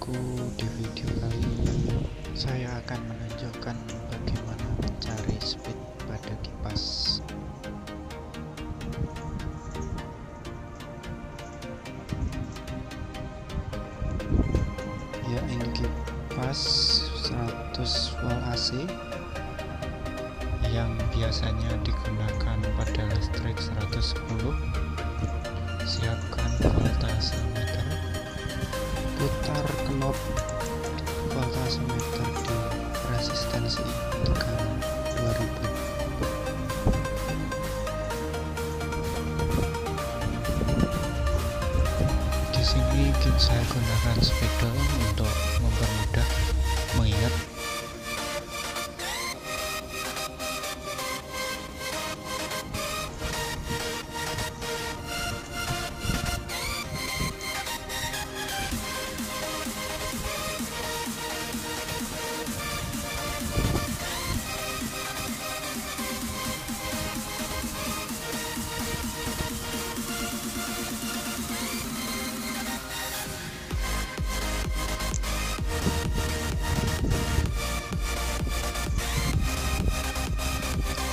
aku di video kali ini saya akan menunjukkan bagaimana mencari speed pada kipas. Ya ini kipas 100 volt AC yang biasanya digunakan pada listrik 110 siapkan voltase meter putar knop voltameter di resistensi tegangan 2000 di sini saya gunakan spidol untuk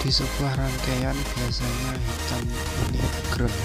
di sebuah rangkaian biasanya hitam kuning ground